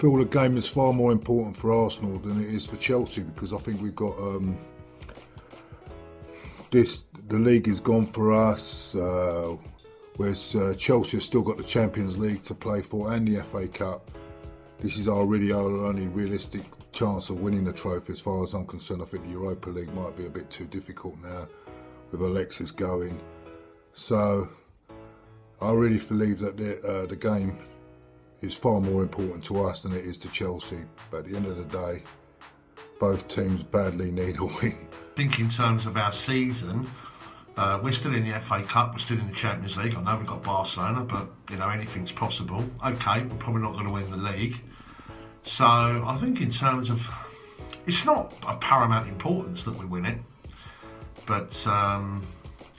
feel the game is far more important for Arsenal than it is for Chelsea because I think we've got um, this. The league is gone for us. Uh, whereas uh, Chelsea have still got the Champions League to play for and the FA Cup. This is our really our only realistic chance of winning the trophy. As far as I'm concerned, I think the Europa League might be a bit too difficult now with Alexis going. So I really believe that the, uh, the game is far more important to us than it is to Chelsea. But at the end of the day, both teams badly need a win. I think in terms of our season, uh, we're still in the FA Cup, we're still in the Champions League. I know we've got Barcelona, but you know anything's possible. Okay, we're probably not going to win the league. So I think in terms of, it's not a paramount importance that we win it, but um,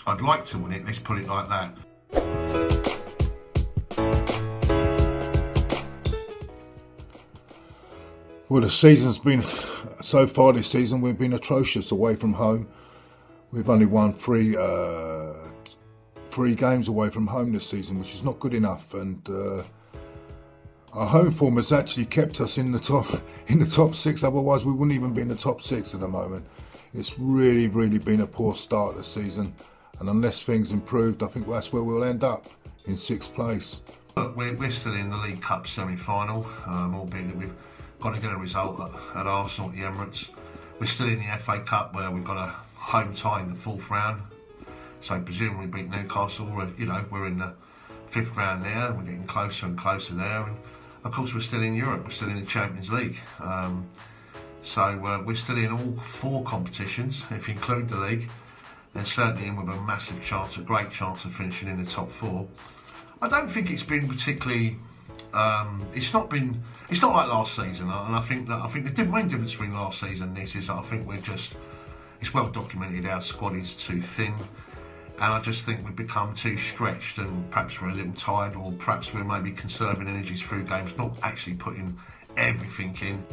I'd like to win it. Let's put it like that. Well, the season's been so far this season we've been atrocious away from home. We've only won three uh, three games away from home this season, which is not good enough. And uh, our home form has actually kept us in the top in the top six. Otherwise, we wouldn't even be in the top six at the moment. It's really, really been a poor start the season, and unless things improved, I think that's where we'll end up in sixth place. We're, we're still in the League Cup semi-final, um, albeit that we've got to get a result at, at Arsenal at the Emirates. We're still in the FA Cup where we've got a home tie in the fourth round. So presumably we beat Newcastle. We're, you know, we're in the fifth round now. We're getting closer and closer there. And of course, we're still in Europe. We're still in the Champions League. Um, so uh, we're still in all four competitions, if you include the league. And certainly in with a massive chance, a great chance of finishing in the top four. I don't think it's been particularly um, it's not been. It's not like last season, and I think that I think the main difference between last season and this is I think we're just. It's well documented our squad is too thin, and I just think we've become too stretched, and perhaps we're a little tired, or perhaps we're maybe conserving energies through games, not actually putting everything in.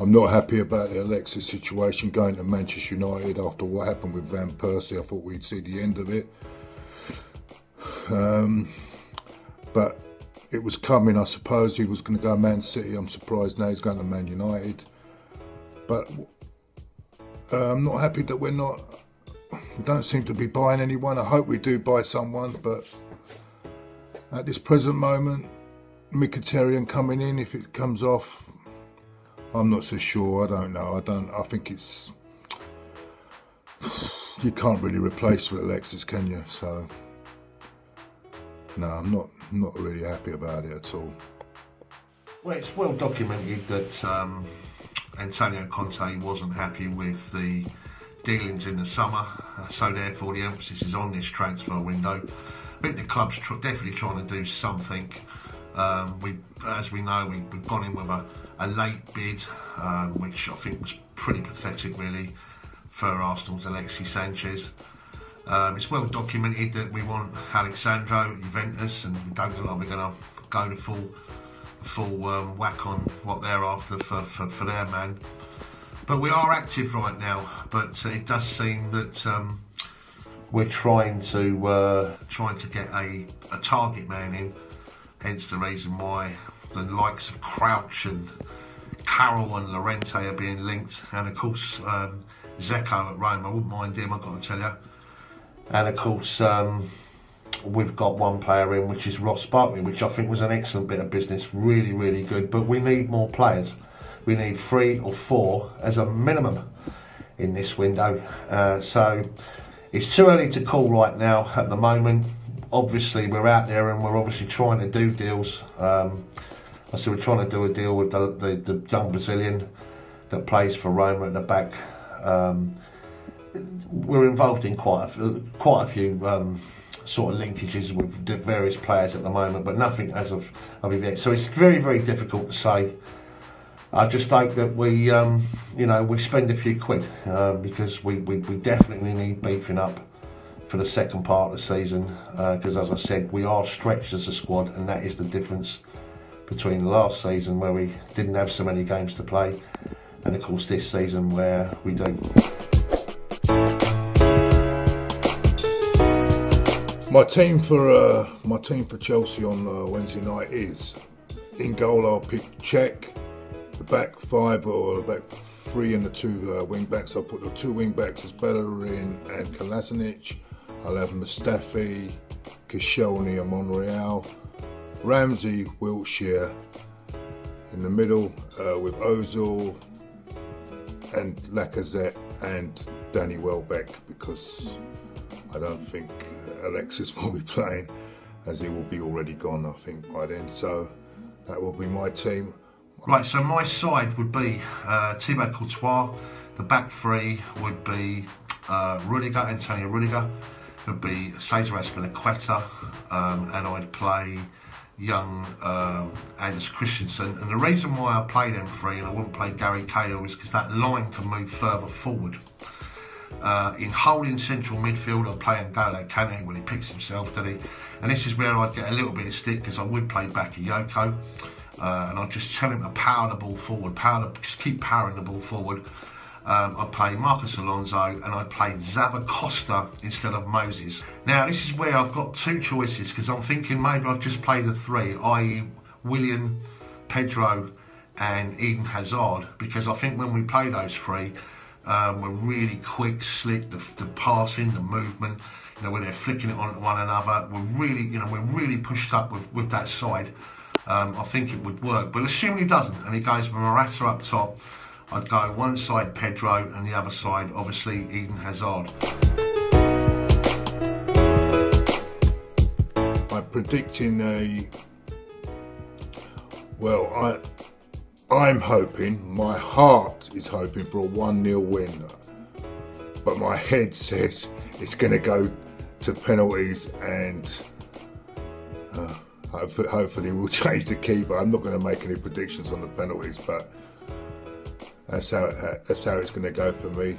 I'm not happy about the Alexis situation going to Manchester United after what happened with Van Persie. I thought we'd see the end of it. Um, but it was coming, I suppose. He was going to go Man City. I'm surprised now he's going to Man United. But uh, I'm not happy that we're not. We don't seem to be buying anyone. I hope we do buy someone, but at this present moment, Mkhitaryan coming in, if it comes off, I'm not so sure. I don't know. I don't. I think it's you can't really replace with Alexis, can you? So no, I'm not not really happy about it at all. Well, it's well documented that um, Antonio Conte wasn't happy with the dealings in the summer, uh, so therefore the emphasis is on this transfer window. I think the club's tr- definitely trying to do something. Um, we, as we know, we, have gone in with a, a late bid, um, which I think was pretty pathetic, really, for Arsenal's Alexis Sanchez. Um, it's well documented that we want Alex Sandro at Juventus, and we don't like we're going to go the full full um, whack on what they're after for, for, for, their man. But we are active right now. But it does seem that um, we're trying to uh, trying to get a, a target man in. Hence the reason why the likes of Crouch and Carroll and Llorente are being linked, and of course um, at Rome. I wouldn't mind him. I've got to tell you. And of course, um, we've got one player in, which is Ross Barkley, which I think was an excellent bit of business, really, really good. But we need more players. We need three or four as a minimum in this window. Uh, so it's too early to call right now at the moment. Obviously, we're out there and we're obviously trying to do deals. Um, I said we're trying to do a deal with the, the, the young Brazilian that plays for Roma at the back. Um, we're involved in quite a, quite a few um, sort of linkages with various players at the moment, but nothing as of, of yet. So it's very very difficult to say. I just hope that we, um, you know, we spend a few quid uh, because we, we, we, definitely need beefing up for the second part of the season. Because uh, as I said, we are stretched as a squad, and that is the difference between last season where we didn't have so many games to play, and of course this season where we do. My team for uh, my team for Chelsea on uh, Wednesday night is in goal. I'll pick Cech, the back five or the back three and the two uh, wing backs. I'll put the two wing backs as Bellerin and Kolasinac. I'll have Mustafi, Koscielny and Monreal. Ramsey, Wilshere in the middle uh, with Ozil and Lacazette and Danny Welbeck because I don't think Alexis will be playing as he will be already gone I think by then so that will be my team. Right, so my side would be uh, Thibaut Courtois, the back three would be uh, Rudiger, Antonio Rudiger, it would be Cesar Azpilicueta um, and I'd play young um, Anders Christensen. And the reason why I play them three and I wouldn't play Gary Cahill is because that line can move further forward. Uh, in holding central midfield, I play N'Golo Kante when he picks himself, did he? And this is where I'd get a little bit of stick because I would play Bakayoko. Uh, and I'd just tell him to power the ball forward, power the, just keep powering the ball forward. Um, I'd play Marcos Alonso and I'd play Zappacosta instead of Moses. Now, this is where I've got two choices because I'm thinking maybe I'd just play the three, i.e., Willian, Pedro, and Eden Hazard, because I think when we play those three, um, we're really quick, slick, the, the passing, the movement, you know, when they're flicking it on one another, we're really, you know, we're really pushed up with, with that side. Um, I think it would work. But assuming he doesn't, and he goes with Morata up top, I'd go one side Pedro and the other side, obviously, Eden Hazard. I'm predicting a. Well, I. I'm hoping, my heart is hoping for a 1 0 win. But my head says it's going to go to penalties and uh, hopefully, hopefully we'll change the keeper. I'm not going to make any predictions on the penalties, but that's how that's how it's going to go for me.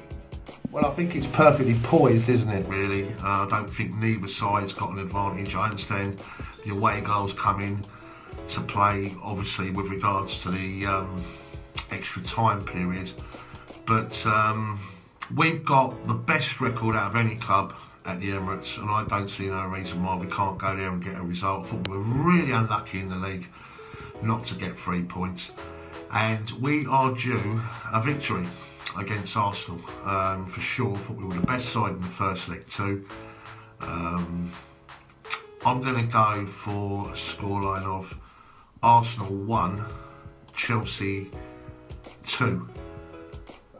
Well, I think it's perfectly poised, isn't it? Really, uh, I don't think neither side's got an advantage. I understand the away goals coming to play, obviously, with regards to the um, extra time period, but um, we've got the best record out of any club at the Emirates, and I don't see no reason why we can't go there and get a result. I thought we were really unlucky in the league not to get three points and we are due a victory against Arsenal um, for sure. I Thought we were the best side in the first leg too. Um, I'm going to go for a scoreline of Arsenal one, Chelsea two.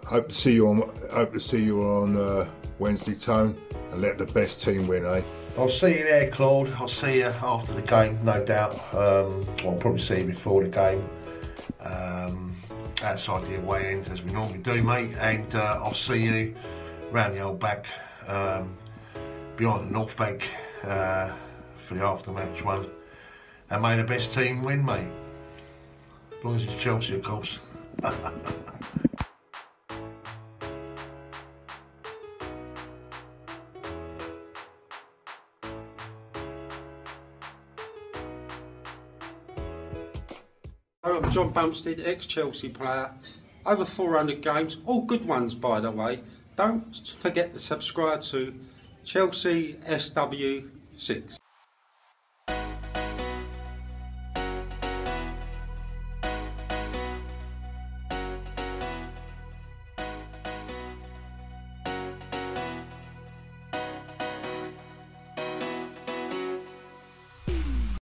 Hope to see you on. Hope to see you on uh, Wednesday, Tone, and let the best team win, eh? I'll see you there, Claude. I'll see you after the game, no doubt. Um, I'll probably see you before the game um, outside the away end as we normally do, mate. And uh, I'll see you round the old back um, behind the North Bank uh, for the after-match one. And may the best team win, mate. As long as it's Chelsea, of course. I'm John Bumstead, ex-Chelsea player. Over 400 games, all good ones by the way. Don't forget to subscribe to Chelsea SW6.